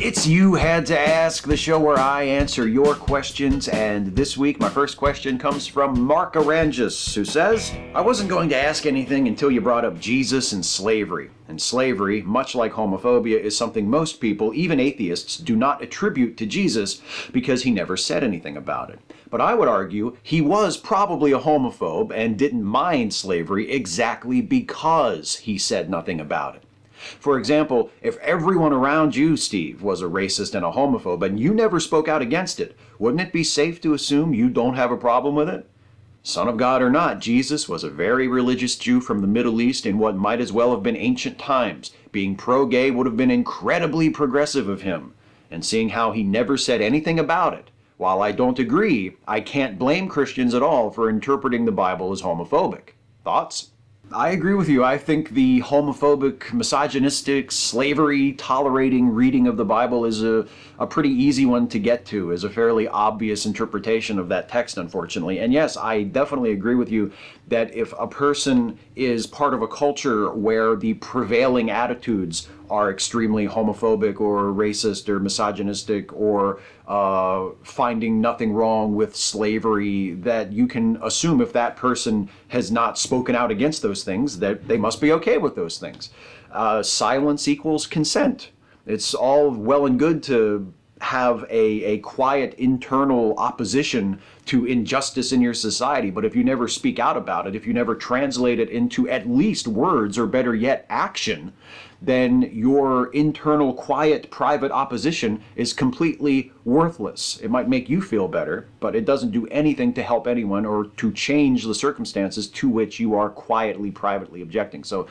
It's You Had to Ask, the show where I answer your questions. And this week, my first question comes from Mark Arangis, who says, I wasn't going to ask anything until you brought up Jesus and slavery. And slavery, much like homophobia, is something most people, even atheists, do not attribute to Jesus because he never said anything about it. But I would argue he was probably a homophobe and didn't mind slavery exactly because he said nothing about it. For example, if everyone around you, Steve, was a racist and a homophobe and you never spoke out against it, wouldn't it be safe to assume you don't have a problem with it? Son of God or not, Jesus was a very religious Jew from the Middle East in what might as well have been ancient times. Being pro gay would have been incredibly progressive of him. And seeing how he never said anything about it, while I don't agree, I can't blame Christians at all for interpreting the Bible as homophobic. Thoughts? I agree with you. I think the homophobic, misogynistic, slavery tolerating reading of the Bible is a, a pretty easy one to get to, is a fairly obvious interpretation of that text, unfortunately. And yes, I definitely agree with you that if a person is part of a culture where the prevailing attitudes are extremely homophobic or racist or misogynistic or uh, finding nothing wrong with slavery, that you can assume if that person has not spoken out against those things, that they must be okay with those things. Uh, silence equals consent. It's all well and good to have a, a quiet internal opposition to injustice in your society. But if you never speak out about it, if you never translate it into at least words or better yet action, then your internal quiet private opposition is completely worthless. It might make you feel better, but it doesn't do anything to help anyone or to change the circumstances to which you are quietly privately objecting. So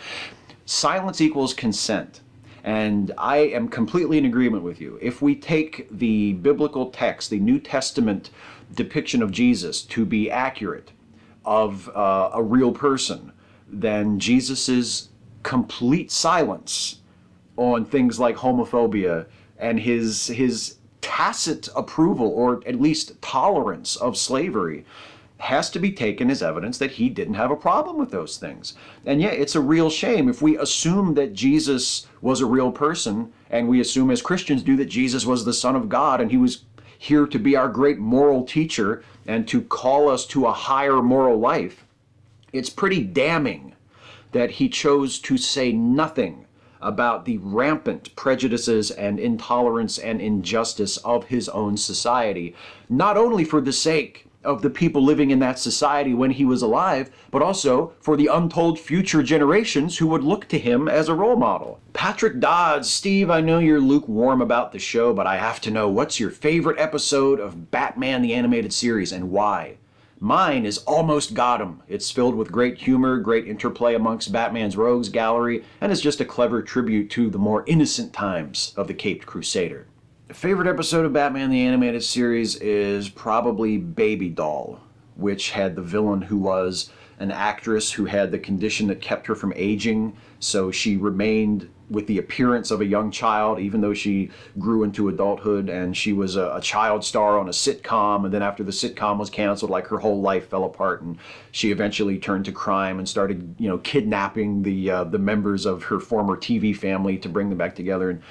silence equals consent. And I am completely in agreement with you. If we take the biblical text, the New Testament depiction of Jesus, to be accurate of uh, a real person, then Jesus's complete silence on things like homophobia and his his tacit approval or at least tolerance of slavery has to be taken as evidence that he didn't have a problem with those things. And yet, it's a real shame if we assume that Jesus was a real person, and we assume as Christians do that Jesus was the Son of God and he was here to be our great moral teacher and to call us to a higher moral life. It's pretty damning that he chose to say nothing about the rampant prejudices and intolerance and injustice of his own society, not only for the sake of the people living in that society when he was alive, but also for the untold future generations who would look to him as a role model. Patrick Dodds, Steve, I know you're lukewarm about the show, but I have to know what's your favorite episode of Batman the Animated Series and why? Mine is Almost Got 'Im. It's filled with great humor, great interplay amongst Batman's rogues gallery, and is just a clever tribute to the more innocent times of the Caped Crusader favorite episode of Batman the Animated Series is probably Baby Doll, which had the villain who was an actress who had the condition that kept her from aging, so she remained with the appearance of a young child, even though she grew into adulthood. And she was a, a, child star on a sitcom. And then after the sitcom was canceled, like her whole life fell apart. And she eventually turned to crime and started, you know, kidnapping the uh, the members of her former TV family to bring them back together. And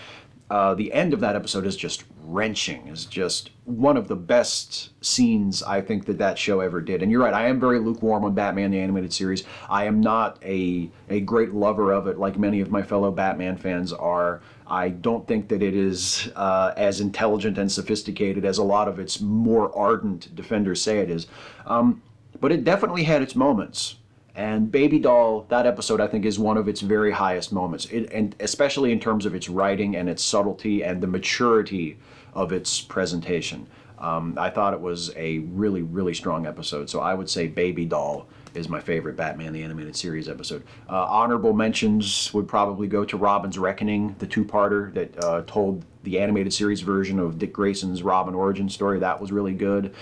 uh, the end of that episode is just wrenching. Is just one of the best scenes I think that that show ever did. And you're right, I am very lukewarm on Batman the animated series. I am not a a great lover of it like many of my fellow Batman fans are. I don't think that it is uh, as intelligent and sophisticated as a lot of its more ardent defenders say it is. Um, but it definitely had its moments. And Baby Doll, that episode, I think, is one of its very highest moments, it, and especially in terms of its writing and its subtlety and the maturity of its presentation. Um, I thought it was a really, really strong episode. So I would say Baby Doll is my favorite Batman the Animated Series episode. Uh, honorable mentions would probably go to Robin's Reckoning, the two-parter that uh, told the animated series version of Dick Grayson's Robin origin story. That was really good.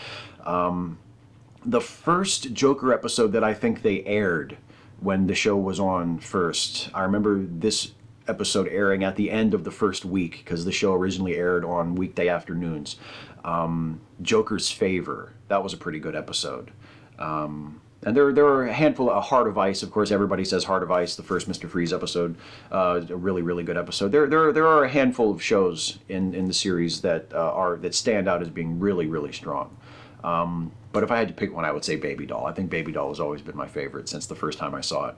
Um, the first Joker episode that I think they aired when the show was on first. I remember this episode airing at the end of the first week because the show originally aired on weekday afternoons. Um, Joker's Favor. That was a pretty good episode. Um, And there, there are a handful of Heart of Ice. Of course, everybody says Heart of Ice, the first Mr. Freeze episode, uh, a really, really good episode. There, there, there are a handful of shows in, in the series that uh, are that stand out as being really, really strong. Um, but if I had to pick one, I would say Baby Doll. I think Baby Doll has always been my favorite since the first time I saw it.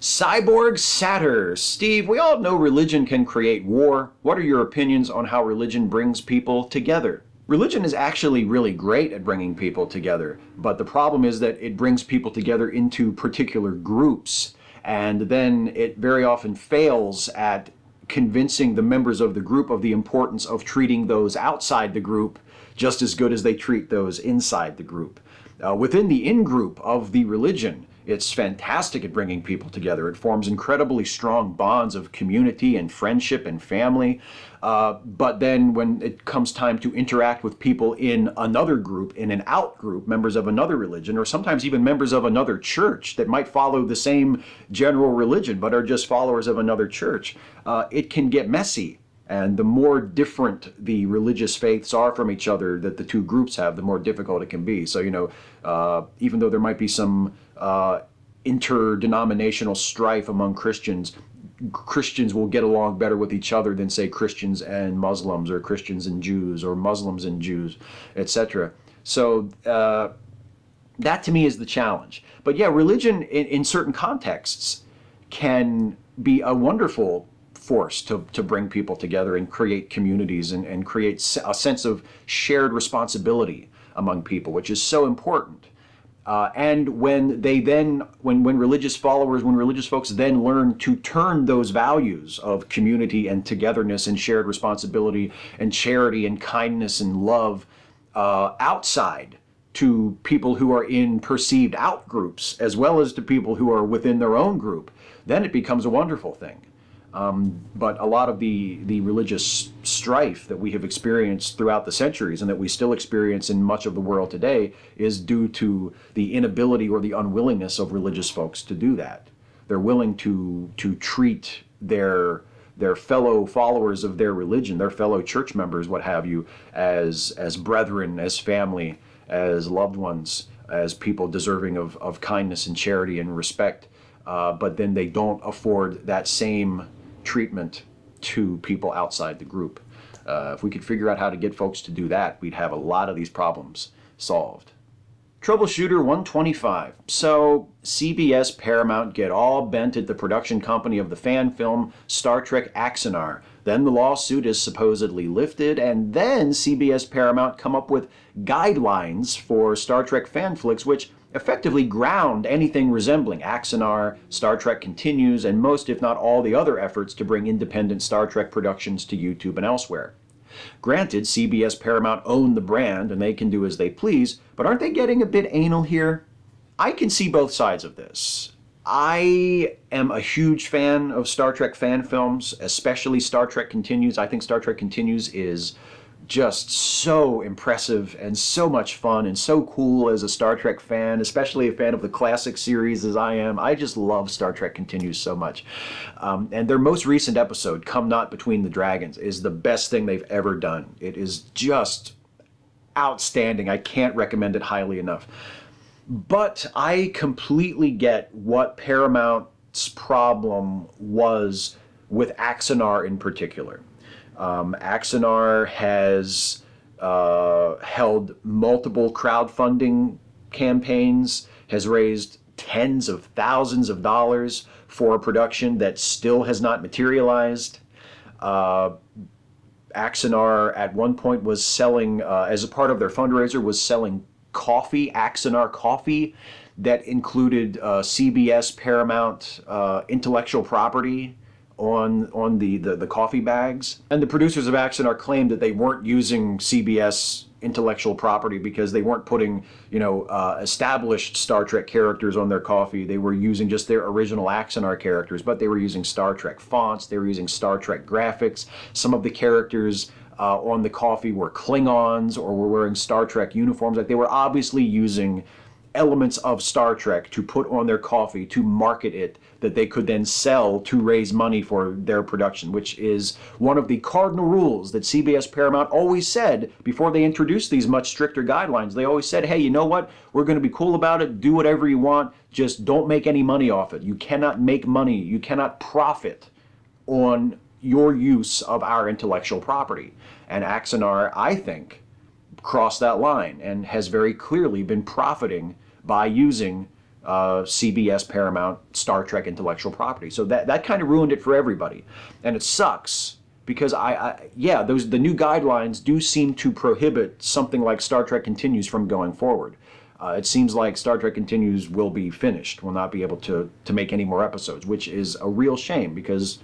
Cyborg Satyr. Steve, we all know religion can create war. What are your opinions on how religion brings people together? Religion is actually really great at bringing people together, but the problem is that it brings people together into particular groups, and then it very often fails at convincing the members of the group of the importance of treating those outside the group just as good as they treat those inside the group. Uh, within the in group of the religion, it's fantastic at bringing people together. It forms incredibly strong bonds of community and friendship and family. Uh, but then when it comes time to interact with people in another group, in an out group, members of another religion, or sometimes even members of another church that might follow the same general religion but are just followers of another church, uh, it can get messy. And the more different the religious faiths are from each other that the two groups have, the more difficult it can be. So, you know, uh, even though there might be some uh, interdenominational strife among Christians, Christians will get along better with each other than, say, Christians and Muslims, or Christians and Jews, or Muslims and Jews, etc. So, uh, that to me is the challenge. But yeah, religion in, in certain contexts can be a wonderful force to, to bring people together and create communities and, and create a sense of shared responsibility among people, which is so important. Uh, and when they then, when, when religious followers, when religious folks then learn to turn those values of community and togetherness and shared responsibility and charity and kindness and love uh, outside to people who are in perceived out groups as well as to people who are within their own group, then it becomes a wonderful thing. Um, but a lot of the, the religious strife that we have experienced throughout the centuries and that we still experience in much of the world today is due to the inability or the unwillingness of religious folks to do that. They're willing to, to treat their, their fellow followers of their religion, their fellow church members, what have you, as, as brethren, as family, as loved ones, as people deserving of, of kindness and charity and respect. Uh, but then they don't afford that same treatment to people outside the group. Uh, if we could figure out how to get folks to do that, we'd have a lot of these problems solved. Troubleshooter 125. So, CBS Paramount get all bent at the production company of the fan film Star Trek Axanar. Then the lawsuit is supposedly lifted, and then CBS Paramount come up with guidelines for Star Trek fan flicks, which effectively ground anything resembling Axanar, Star Trek Continues, and most, if not all, the other efforts to bring independent Star Trek productions to YouTube and elsewhere. Granted, CBS Paramount own the brand and they can do as they please, but aren't they getting a bit anal here? I can see both sides of this. I am a huge fan of Star Trek fan films, especially Star Trek Continues. I think Star Trek Continues is just so impressive and so much fun and so cool as a Star Trek fan, especially a fan of the classic series as I am. I just love Star Trek Continues so much. Um, and their most recent episode, Come Not Between the Dragons, is the best thing they've ever done. It is just outstanding. I can't recommend it highly enough. But I completely get what Paramount's problem was with Axanar in particular. Um, has uh, held multiple crowdfunding campaigns, has raised tens of thousands of dollars for a production that still has not materialized. Uh, at one point was selling, uh, as a part of their fundraiser, was selling coffee, Axanar coffee, that included uh, CBS Paramount uh, intellectual property on on the, the, the coffee bags. And the producers of Axanar claimed that they weren't using CBS intellectual property because they weren't putting you know uh, established Star Trek characters on their coffee. They were using just their original Axanar characters, but they were using Star Trek fonts. They were using Star Trek graphics. Some of the characters. Uh, on the coffee were Klingons or were wearing Star Trek uniforms. Like they were obviously using elements of Star Trek to put on their coffee to market it that they could then sell to raise money for their production, which is one of the cardinal rules that CBS Paramount always said before they introduced these much stricter guidelines. They always said, hey, you know what? We're going to be cool about it, do whatever you want, just don't make any money off it. You cannot make money, you cannot profit on your use of our intellectual property. And Axanar, I think, crossed that line and has very clearly been profiting by using uh, CBS Paramount Star Trek intellectual property. So that that kind of ruined it for everybody, and it sucks because I, I, yeah those the new guidelines do seem to prohibit something like Star Trek Continues from going forward. Uh, it seems like Star Trek Continues will be finished, will not be able to to make any more episodes, which is a real shame because,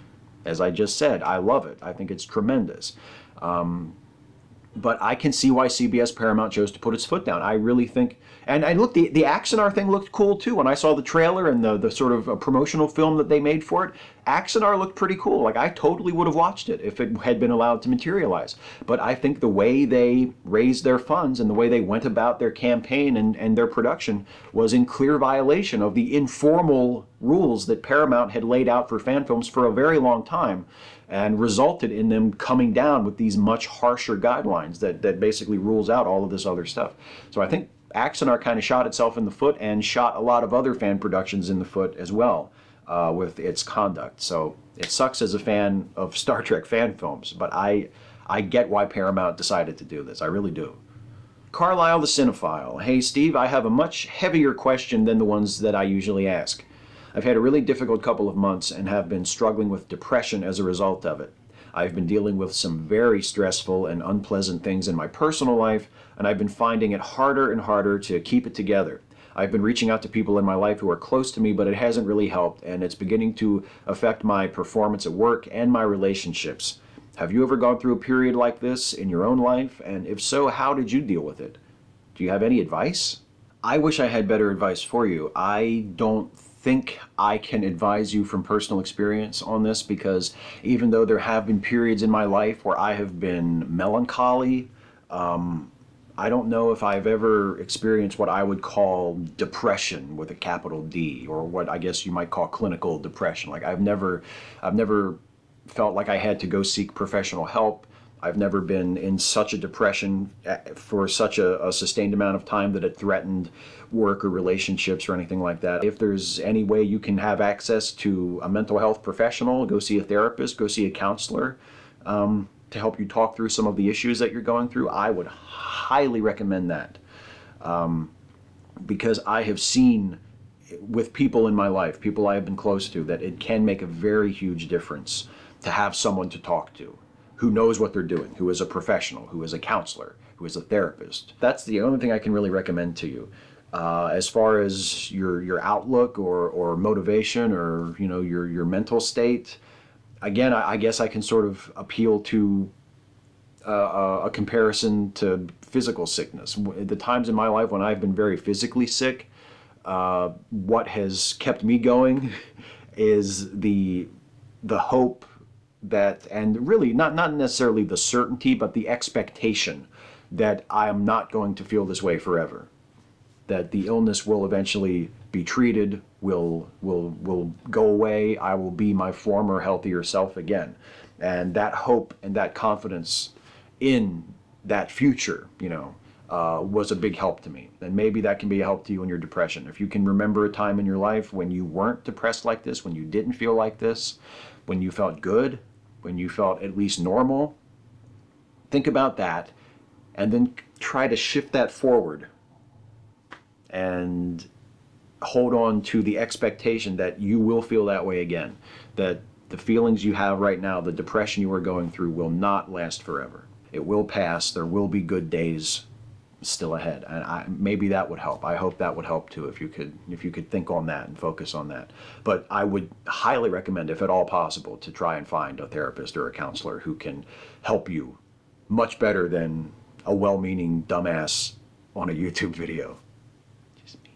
as I just said, I love it. I think it's tremendous. Um, but I can see why CBS Paramount chose to put its foot down. I really think, and look, the the Axanar thing looked cool too. When I saw the trailer and the the sort of uh, promotional film that they made for it, Axanar looked pretty cool. Like I totally would have watched it if it had been allowed to materialize. But I think the way they raised their funds and the way they went about their campaign and, and their production was in clear violation of the informal rules that Paramount had laid out for fan films for a very long time and resulted in them coming down with these much harsher guidelines that, that basically rules out all of this other stuff. So I think Axanar kind of shot itself in the foot and shot a lot of other fan productions in the foot as well uh, with its conduct. So it sucks as a fan of Star Trek fan films, but I, I get why Paramount decided to do this. I really do. Carlisle the Cinephile. Hey Steve, I have a much heavier question than the ones that I usually ask. I've had a really difficult couple of months and have been struggling with depression as a result of it. I've been dealing with some very stressful and unpleasant things in my personal life, and I've been finding it harder and harder to keep it together. I've been reaching out to people in my life who are close to me, but it hasn't really helped, and it's beginning to affect my performance at work and my relationships. Have you ever gone through a period like this in your own life? And if so, how did you deal with it? Do you have any advice? I wish I had better advice for you. I don't think I can advise you from personal experience on this because even though there have been periods in my life where I have been melancholy, um, I don't know if I've ever experienced what I would call depression with a capital D, or what I guess you might call clinical depression. Like I've never, I've never felt like I had to go seek professional help. I've never been in such a depression uh, for such a, a, sustained amount of time that it threatened work or relationships or anything like that. If there's any way you can have access to a mental health professional, go see a therapist, go see a counselor um, to help you talk through some of the issues that you're going through, I would highly recommend that. Um, because I have seen with people in my life, people I have been close to, that it can make a very huge difference to have someone to talk to who knows what they're doing, who is a professional, who is a counselor, who is a therapist. That's the only thing I can really recommend to you. Uh, as far as your your outlook or, or motivation or you know your your mental state, again, I, I guess I can sort of appeal to uh, a comparison to physical sickness. The times in my life when I've been very physically sick, uh, what has kept me going is the the hope that and really not not necessarily the certainty but the expectation that I am not going to feel this way forever. That the illness will eventually be treated will will will go away. I will be my former healthier self again. And that hope and that confidence in that future you know uh, was a big help to me. And maybe that can be a help to you in your depression. If you can remember a time in your life when you weren't depressed like this when you didn't feel like this when you felt good when you felt at least normal. Think about that and then try to shift that forward and hold on to the expectation that you will feel that way again. That the feelings you have right now, the depression you are going through, will not last forever. It will pass. There will be good days still ahead. And I, maybe that would help. I hope that would help too if you could if you could think on that and focus on that. But i would highly recommend if at all possible to try and find a therapist or a counselor who can help you much better than a well-meaning dumbass on a youtube video. Just me.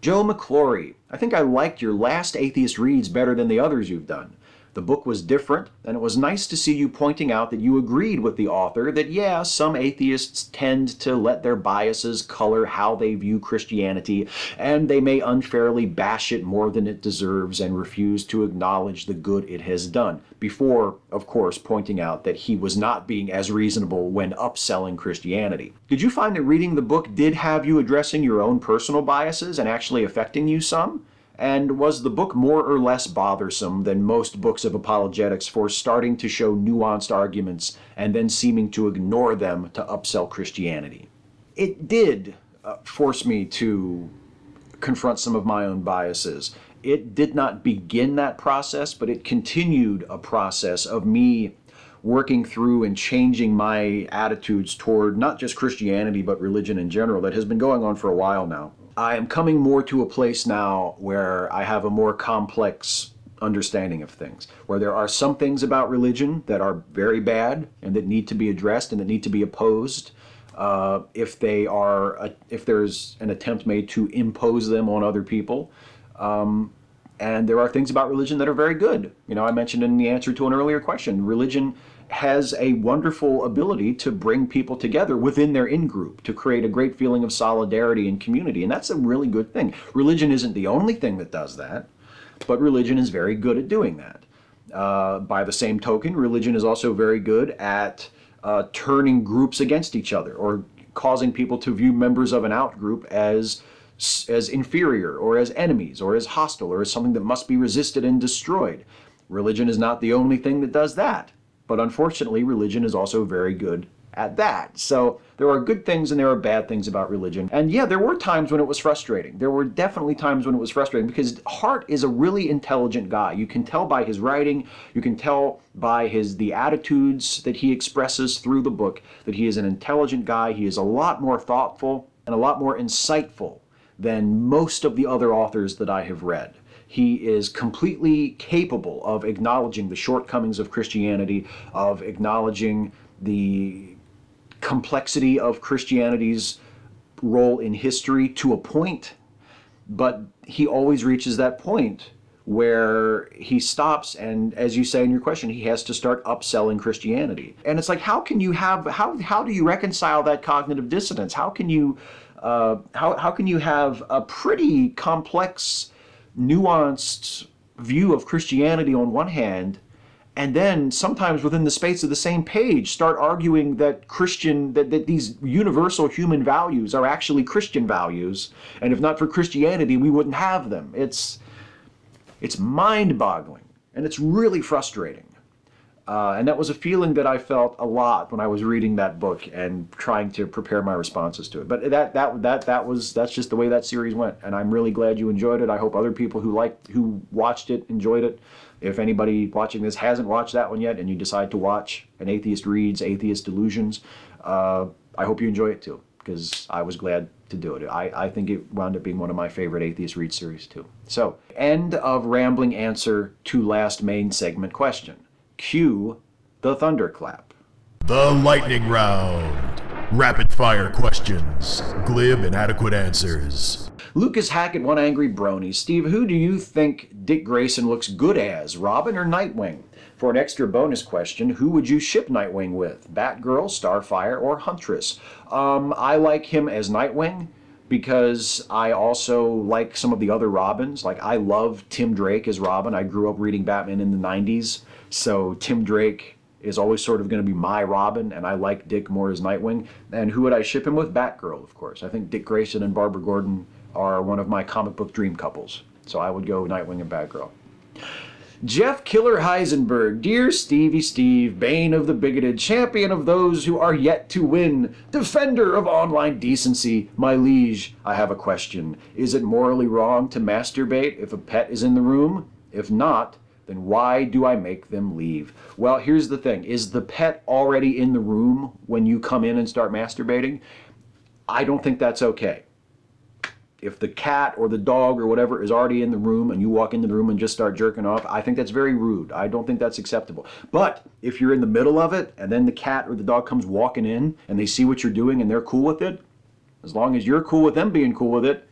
joe mcclory i think i liked your last atheist reads better than the others you've done The book was different, and it was nice to see you pointing out that you agreed with the author that, yeah, some atheists tend to let their biases color how they view Christianity, and they may unfairly bash it more than it deserves and refuse to acknowledge the good it has done. Before, of course, pointing out that he was not being as reasonable when upselling Christianity. Did you find that reading the book did have you addressing your own personal biases and actually affecting you some? And was the book more or less bothersome than most books of apologetics for starting to show nuanced arguments and then seeming to ignore them to upsell Christianity? It did uh, force me to confront some of my own biases. It did not begin that process, but it continued a process of me working through and changing my attitudes toward not just Christianity, but religion in general that has been going on for a while now. I am coming more to a place now where I have a more complex understanding of things, where there are some things about religion that are very bad and that need to be addressed and that need to be opposed. Uh, if they are, uh, if there's an attempt made to impose them on other people, um, and there are things about religion that are very good. You know, I mentioned in the answer to an earlier question, religion has a wonderful ability to bring people together within their in group to create a great feeling of solidarity and community. And that's a really good thing. Religion isn't the only thing that does that, but religion is very good at doing that. Uh, by the same token, religion is also very good at uh, turning groups against each other or causing people to view members of an out group as as inferior or as enemies or as hostile or as something that must be resisted and destroyed. Religion is not the only thing that does that. But unfortunately, religion is also very good at that. So there are good things and there are bad things about religion. And yeah, there were times when it was frustrating. There were definitely times when it was frustrating because Hart is a really intelligent guy. You can tell by his writing, you can tell by his the attitudes that he expresses through the book that he is an intelligent guy. He is a lot more thoughtful and a lot more insightful than most of the other authors that I have read. He is completely capable of acknowledging the shortcomings of Christianity, of acknowledging the complexity of Christianity's role in history to a point, but he always reaches that point where he stops and as you say in your question he has to start upselling christianity. And it's like how can you have how how do you reconcile that cognitive dissonance? How can you uh, how, how can you have a pretty complex nuanced view of Christianity on one hand, and then sometimes within the space of the same page start arguing that Christian that, that these universal human values are actually Christian values, and if not for Christianity, we wouldn't have them. It's it's mind-boggling, and it's really frustrating. Uh, and that was a feeling that I felt a lot when I was reading that book and trying to prepare my responses to it. But that that that that was that's just the way that series went, and I'm really glad you enjoyed it. I hope other people who liked who watched it enjoyed it. If anybody watching this hasn't watched that one yet, and you decide to watch An Atheist Reads Atheist Delusions, uh, I hope you enjoy it too, because I was glad to do it. I, I think it wound up being one of my favorite Atheist Read series too. So, end of rambling answer to last main segment question. Cue the thunderclap. The lightning round. Rapid fire questions, glib and adequate answers. Lucas Hackett, one angry brony. Steve, who do you think Dick Grayson looks good as, Robin or Nightwing? For an extra bonus question, who would you ship Nightwing with? Batgirl, Starfire, or Huntress? Um, I like him as Nightwing because I also like some of the other Robins. Like, I love Tim Drake as Robin. I grew up reading Batman in the 90s. So Tim Drake is always sort of going to be my Robin, and I like Dick more as Nightwing. And who would I ship him with? Batgirl, of course. I think Dick Grayson and Barbara Gordon are one of my comic book dream couples. So I would go Nightwing and Batgirl. Jeff Killer Heisenberg, dear Stevie Steve, bane of the bigoted, champion of those who are yet to win, defender of online decency, my liege, I have a question. Is it morally wrong to masturbate if a pet is in the room? If not, then why do I make them leave? Well, here's the thing is the pet already in the room when you come in and start masturbating? I don't think that's okay. If the cat or the dog or whatever is already in the room and you walk into the room and just start jerking off, I think that's very rude. I don't think that's acceptable. But if you're in the middle of it and then the cat or the dog comes walking in and they see what you're doing and they're cool with it, as long as you're cool with them being cool with it,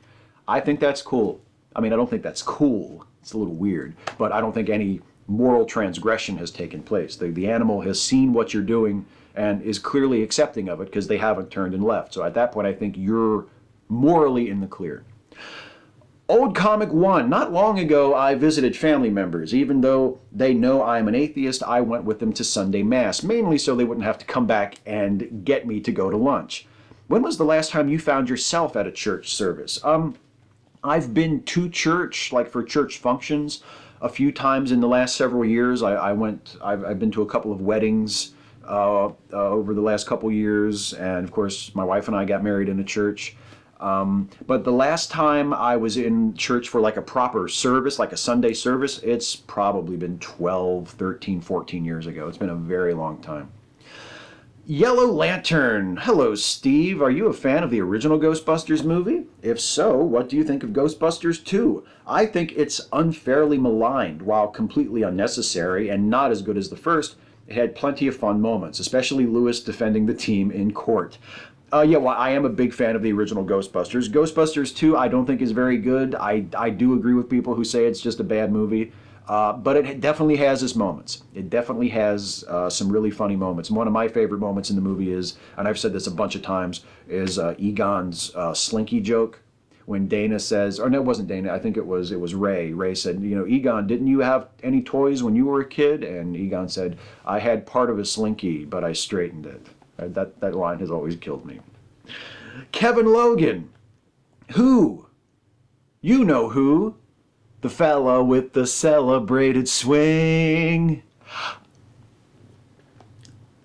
I think that's cool. I mean, I don't think that's cool it's a little weird, but I don't think any moral transgression has taken place. The, the animal has seen what you're doing and is clearly accepting of it because they haven't turned and left. So at that point, I think you're morally in the clear. Old Comic One. Not long ago, I visited family members. Even though they know I'm an atheist, I went with them to Sunday Mass, mainly so they wouldn't have to come back and get me to go to lunch. When was the last time you found yourself at a church service? Um, I've been to church, like for church functions, a few times in the last several years. I, I went. I've, I've, been to a couple of weddings uh, uh, over the last couple years, and of course, my wife and I got married in a church. Um, but the last time I was in church for like a proper service, like a Sunday service, it's probably been 12, 13, 14 years ago. It's been a very long time. Yellow Lantern. Hello, Steve. Are you a fan of the original Ghostbusters movie? If so, what do you think of Ghostbusters 2? I think it's unfairly maligned. While completely unnecessary and not as good as the first, it had plenty of fun moments, especially Lewis defending the team in court. Uh, yeah, well, I am a big fan of the original Ghostbusters. Ghostbusters 2, I don't think is very good. I, I do agree with people who say it's just a bad movie. Uh, but it definitely has its moments. It definitely has uh, some really funny moments. And one of my favorite moments in the movie is, and I've said this a bunch of times, is uh, Egon's uh, Slinky joke when Dana says, or no, it wasn't Dana. I think it was it was Ray. Ray said, you know, Egon, didn't you have any toys when you were a kid? And Egon said, I had part of a Slinky, but I straightened it. Uh, that, that line has always killed me. Kevin Logan. Who? You know who. The fella with the celebrated swing.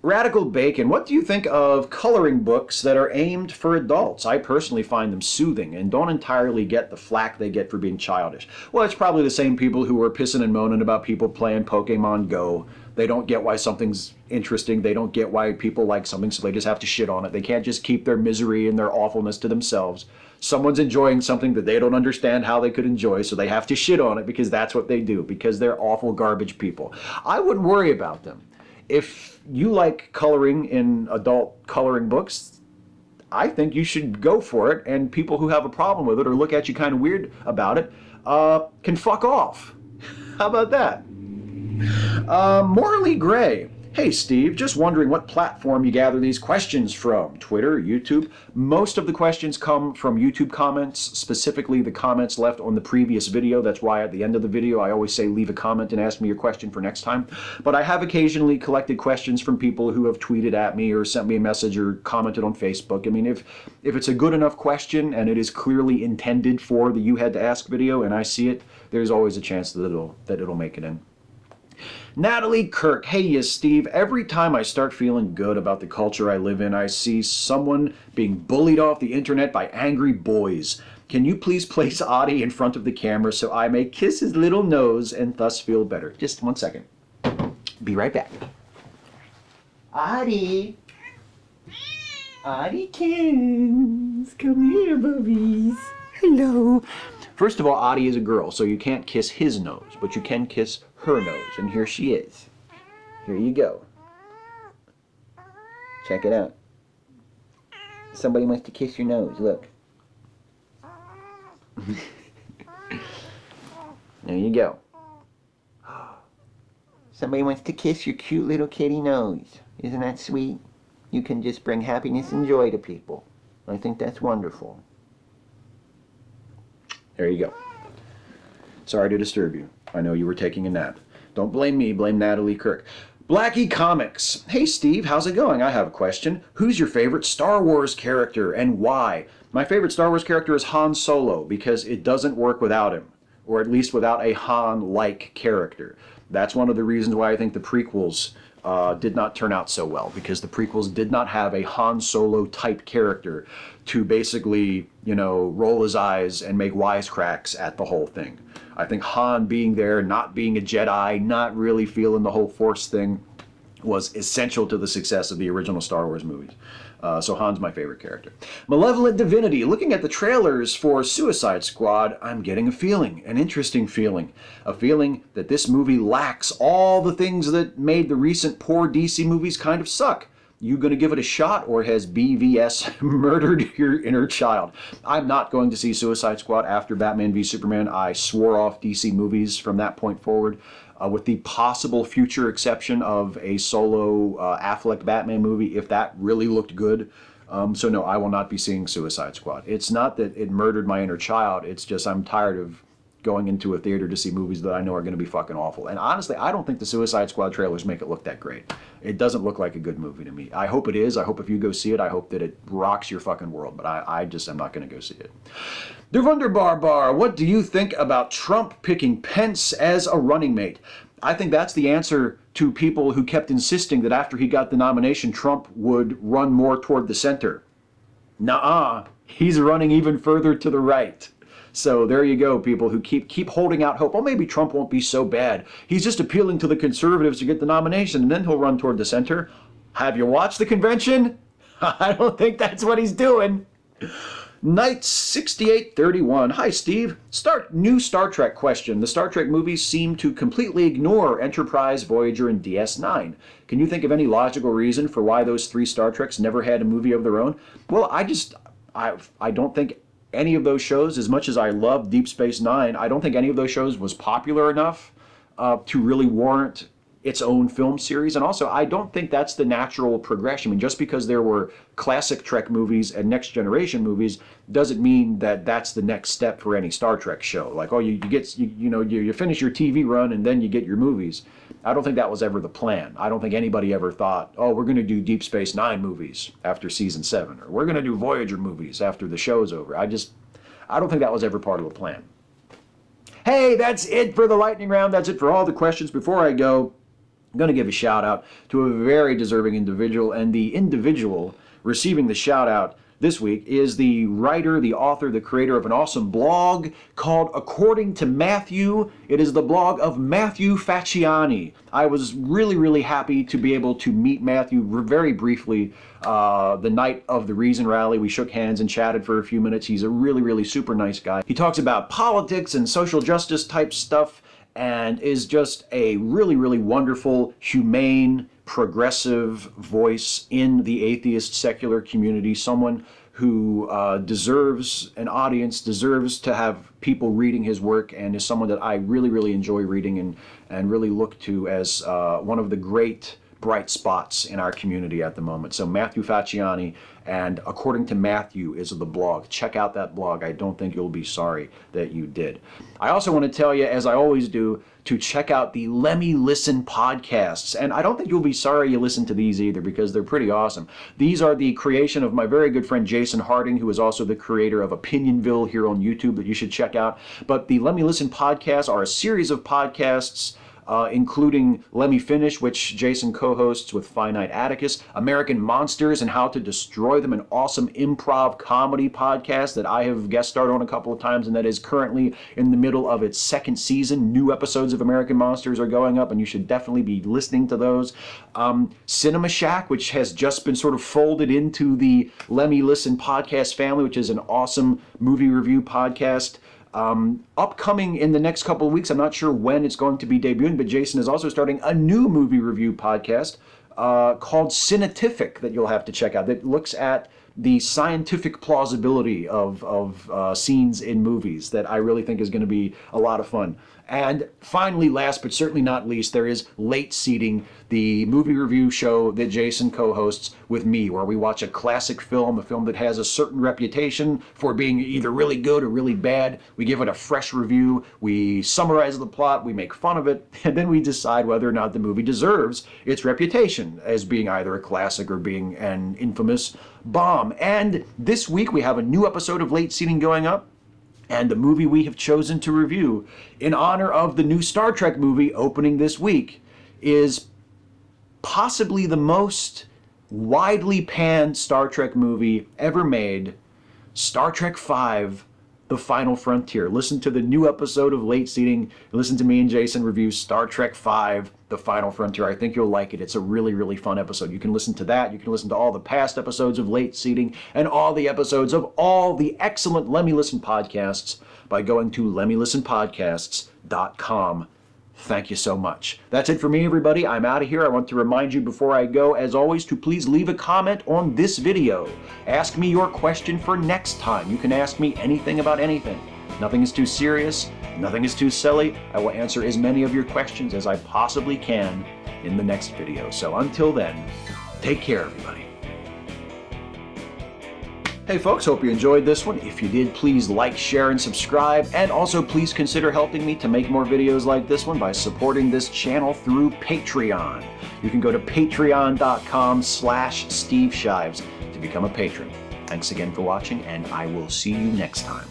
Radical Bacon, what do you think of coloring books that are aimed for adults? I personally find them soothing and don't entirely get the flack they get for being childish. Well, it's probably the same people who are pissing and moaning about people playing Pokemon Go they don't get why something's interesting. They don't get why people like something, so they just have to shit on it. They can't just keep their misery and their awfulness to themselves. Someone's enjoying something that they don't understand how they could enjoy, so they have to shit on it because that's what they do, because they're awful garbage people. I wouldn't worry about them. If you like coloring in adult coloring books, I think you should go for it, and people who have a problem with it or look at you kind of weird about it uh, can fuck off. How about that? Uh, Morley Gray. Hey Steve, just wondering what platform you gather these questions from. Twitter, YouTube? Most of the questions come from YouTube comments, specifically the comments left on the previous video. That's why at the end of the video I always say leave a comment and ask me your question for next time. But I have occasionally collected questions from people who have tweeted at me or sent me a message or commented on Facebook. I mean, if if it's a good enough question and it is clearly intended for the You Had to Ask video and I see it, there's always a chance that it'll that it'll make it in. Natalie Kirk, hey, yes, Steve. Every time I start feeling good about the culture I live in, I see someone being bullied off the internet by angry boys. Can you please place Adi in front of the camera so I may kiss his little nose and thus feel better? Just one second. Be right back. Adi. Adikins. Come here, boobies. Hello. First of all, Adi is a girl, so you can't kiss his nose, but you can kiss her nose. And here she is. Here you go. Check it out. Somebody wants to kiss your nose. Look. there you go. Somebody wants to kiss your cute little kitty nose. Isn't that sweet? You can just bring happiness and joy to people. I think that's wonderful. There you go. Sorry to disturb you. I know you were taking a nap. Don't blame me, blame Natalie Kirk. Blackie Comics. Hey Steve, how's it going? I have a question. Who's your favorite Star Wars character and why? My favorite Star Wars character is Han Solo because it doesn't work without him, or at least without a Han-like character. That's one of the reasons why I think the prequels uh, did not turn out so well because the prequels did not have a Han Solo type character to basically, you know, roll his eyes and make wisecracks at the whole thing. I think Han being there, not being a Jedi, not really feeling the whole Force thing, was essential to the success of the original Star Wars movies. Uh, so Han's my favorite character. Malevolent Divinity. Looking at the trailers for Suicide Squad, I'm getting a feeling, an interesting feeling. A feeling that this movie lacks all the things that made the recent poor DC movies kind of suck. You going to give it a shot, or has BVS murdered your inner child? I'm not going to see Suicide Squad after Batman v Superman. I swore off DC movies from that point forward. uh, with the possible future exception of a solo uh, Affleck Batman movie, if that really looked good. Um, so no, I will not be seeing Suicide Squad. It's not that it murdered my inner child. It's just I'm tired of going into a theater to see movies that I know are going to be fucking awful. And honestly, I don't think the Suicide Squad trailers make it look that great. It doesn't look like a good movie to me. I hope it is. I hope if you go see it, I hope that it rocks your fucking world. But I, I just am not going to go see it. Der Wunderbar Bar, what do you think about Trump picking Pence as a running mate? I think that's the answer to people who kept insisting that after he got the nomination, Trump would run more toward the center. Nuh-uh. He's running even further to the right. So there you go, people who keep keep holding out hope. Oh, maybe Trump won't be so bad. He's just appealing to the conservatives to get the nomination, and then he'll run toward the center. Have you watched the convention? I don't think that's what he's doing. Knight 6831. Hi, Steve. Start new Star Trek question. The Star Trek movies seem to completely ignore Enterprise, Voyager, and DS9. Can you think of any logical reason for why those three Star Treks never had a movie of their own? Well, I just I I don't think any of those shows, as much as I love Deep Space Nine, I don't think any of those shows was popular enough uh, to really warrant its own film series. And also, I don't think that's the natural progression. I mean, just because there were classic Trek movies and Next Generation movies doesn't mean that that's the next step for any Star Trek show. Like, oh, you, you get, you, you know, you, you finish your TV run and then you get your movies. I don't think that was ever the plan. I don't think anybody ever thought, oh, we're going to do Deep Space Nine movies after season seven, or we're going to do Voyager movies after the show's over. I just, I don't think that was ever part of the plan. Hey, that's it for the lightning round. That's it for all the questions. Before I go, I'm going to give a shout out to a very deserving individual, and the individual receiving the shout out this week is the writer, the author, the creator of an awesome blog called According to Matthew. It is the blog of Matthew Facciani. I was really, really happy to be able to meet Matthew very briefly uh, the night of the Reason rally. We shook hands and chatted for a few minutes. He's a really, really super nice guy. He talks about politics and social justice type stuff and is just a really, really wonderful, humane, progressive voice in the atheist secular community, someone who uh, deserves an audience, deserves to have people reading his work, and is someone that I really, really enjoy reading and, and really look to as uh, one of the great bright spots in our community at the moment. So Matthew Facciani and According to Matthew is the blog. Check out that blog. I don't think you'll be sorry that you did. I also want to tell you, as I always do, to check out the Lemme Listen podcasts. And I don't think you'll be sorry you listen to these either because they're pretty awesome. These are the creation of my very good friend Jason Harding, who is also the creator of Opinionville here on YouTube that you should check out. But the Lemme Listen podcasts are a series of podcasts uh, including Let Me Finish, which Jason co hosts with Finite Atticus, American Monsters and How to Destroy Them, an awesome improv comedy podcast that I have guest starred on a couple of times and that is currently in the middle of its second season. New episodes of American Monsters are going up, and you should definitely be listening to those. Um, Cinema Shack, which has just been sort of folded into the Let Me Listen podcast family, which is an awesome movie review podcast. Um, upcoming in the next couple of weeks, I'm not sure when it's going to be debuting, but Jason is also starting a new movie review podcast uh, called Cinetific that you'll have to check out that looks at the scientific plausibility of, of uh, scenes in movies that I really think is going to be a lot of fun. And finally, last but certainly not least, there is Late Seating, the movie review show that Jason co hosts with me, where we watch a classic film, a film that has a certain reputation for being either really good or really bad. We give it a fresh review, we summarize the plot, we make fun of it, and then we decide whether or not the movie deserves its reputation as being either a classic or being an infamous bomb. And this week we have a new episode of Late Seating going up and the movie we have chosen to review in honor of the new Star Trek movie opening this week is possibly the most widely panned Star Trek movie ever made Star Trek V the Final Frontier. Listen to the new episode of Late Seating. Listen to me and Jason review Star Trek V, The Final Frontier. I think you'll like it. It's a really, really fun episode. You can listen to that. You can listen to all the past episodes of Late Seating and all the episodes of all the excellent Let Me Listen podcasts by going to lemmelistenpodcasts.com Thank you so much. That's it for me, everybody. I'm out of here. I want to remind you before I go, as always, to please leave a comment on this video. Ask me your question for next time. You can ask me anything about anything. Nothing is too serious. Nothing is too silly. I will answer as many of your questions as I possibly can in the next video. So until then, take care, everybody. Hey folks, hope you enjoyed this one. If you did, please like, share, and subscribe. And also please consider helping me to make more videos like this one by supporting this channel through Patreon. You can go to patreon.com slash Steve Shives to become a patron. Thanks again for watching, and I will see you next time.